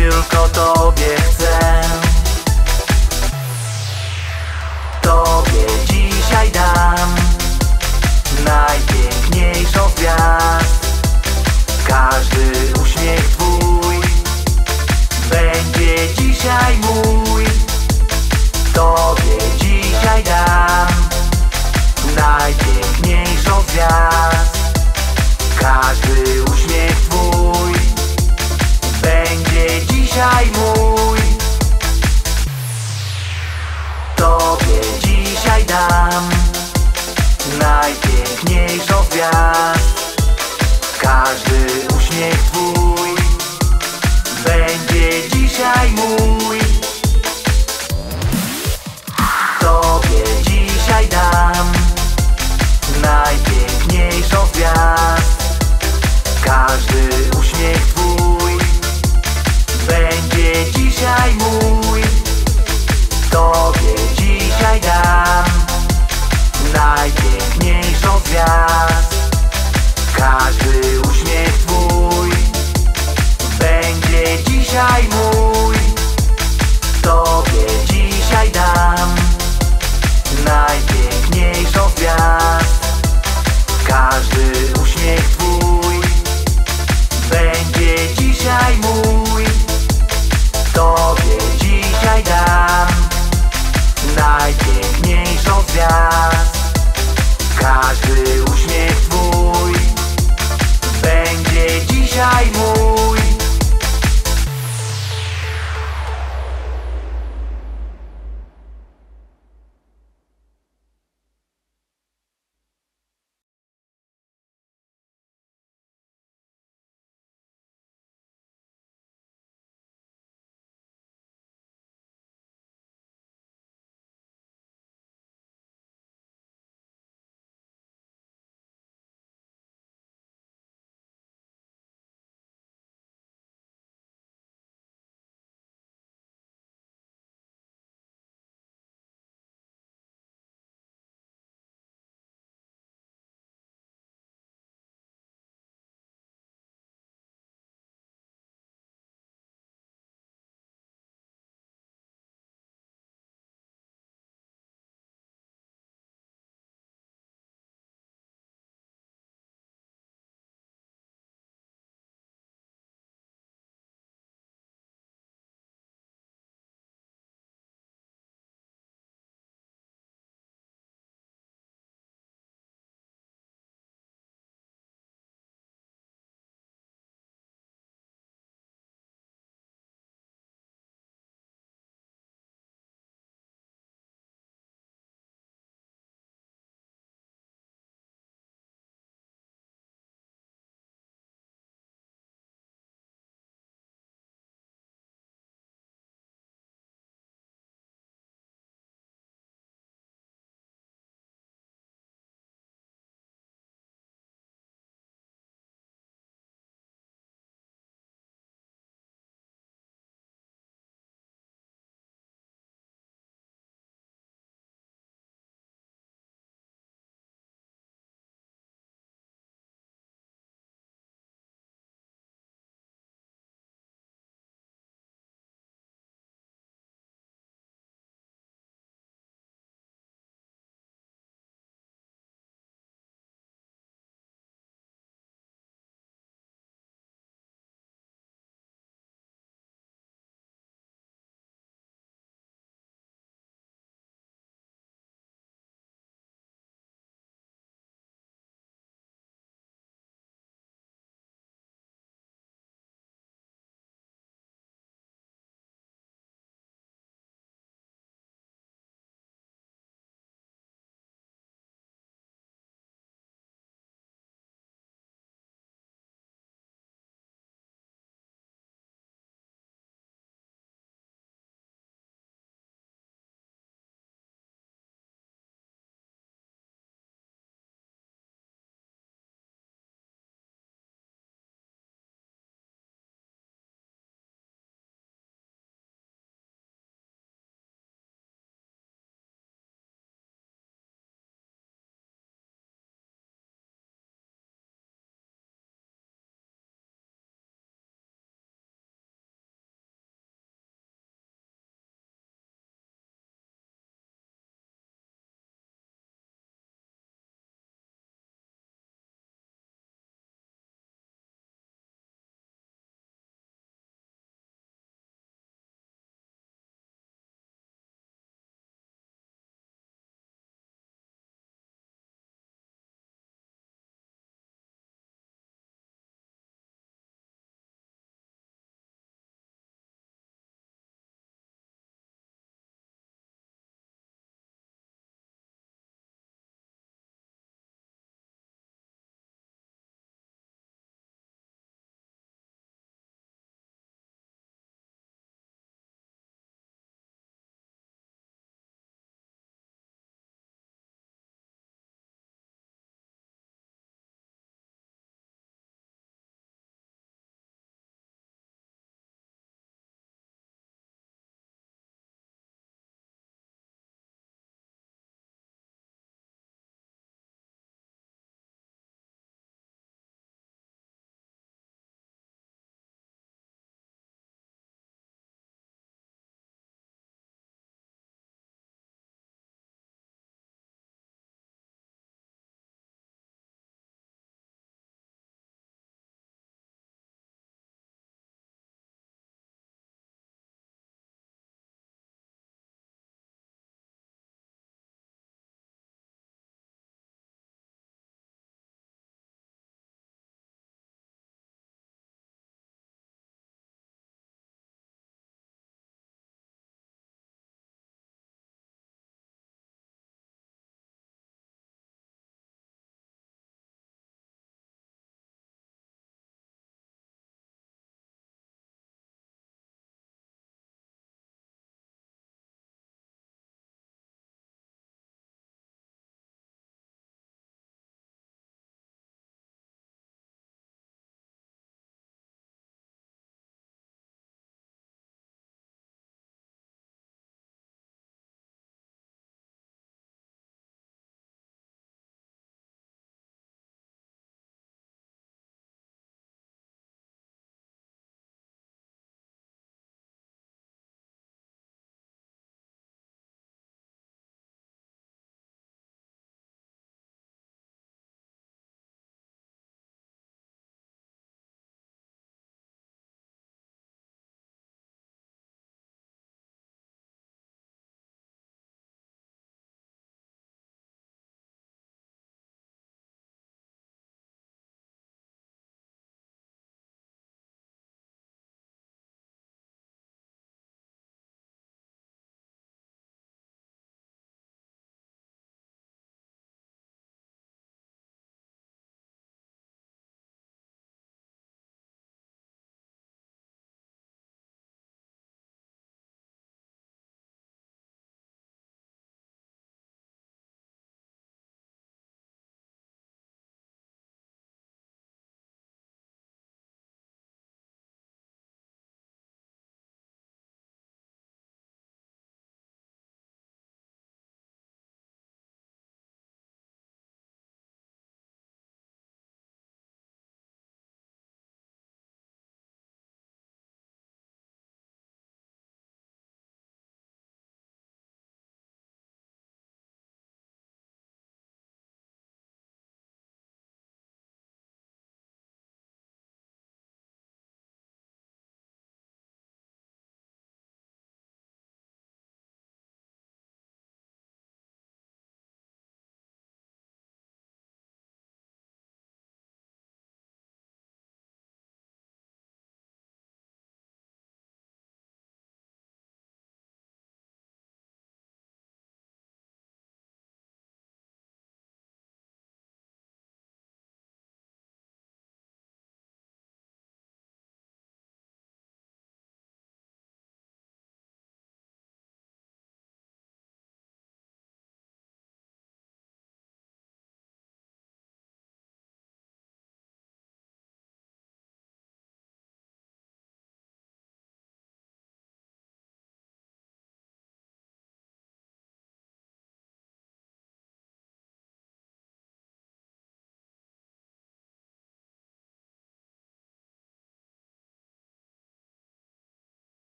tylko tobie chcę. uśmiech twój. Będzie dzisiaj mój. Tobie dzisiaj dam Najpiękniejszą z gwiazd. Każdy uśmiech twój Będzie dzisiaj mój. Tobie dzisiaj dam